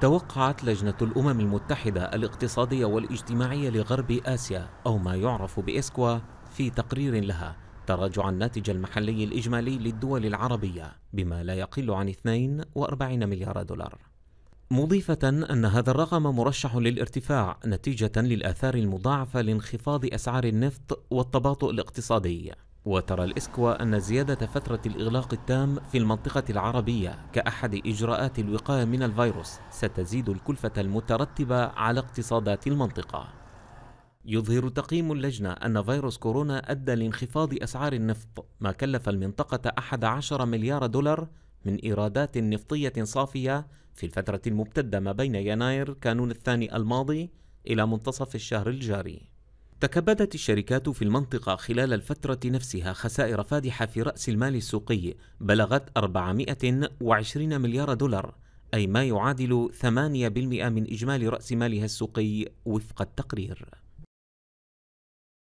توقعت لجنة الأمم المتحدة الاقتصادية والاجتماعية لغرب آسيا أو ما يعرف بإسكوا في تقرير لها تراجع الناتج المحلي الإجمالي للدول العربية بما لا يقل عن 42 مليار دولار. مضيفة أن هذا الرقم مرشح للارتفاع نتيجة للآثار المضاعفة لانخفاض أسعار النفط والتباطؤ الاقتصادي. وترى الإسكوا أن زيادة فترة الإغلاق التام في المنطقة العربية كأحد إجراءات الوقاية من الفيروس ستزيد الكلفة المترتبة على اقتصادات المنطقة. يظهر تقييم اللجنة أن فيروس كورونا أدى لانخفاض أسعار النفط ما كلف المنطقة 11 مليار دولار من إيرادات نفطية صافية في الفترة الممتدة ما بين يناير كانون الثاني الماضي إلى منتصف الشهر الجاري. تكبدت الشركات في المنطقة خلال الفترة نفسها خسائر فادحة في رأس المال السوقي بلغت 420 مليار دولار أي ما يعادل 8% من إجمالي رأس مالها السوقي وفق التقرير.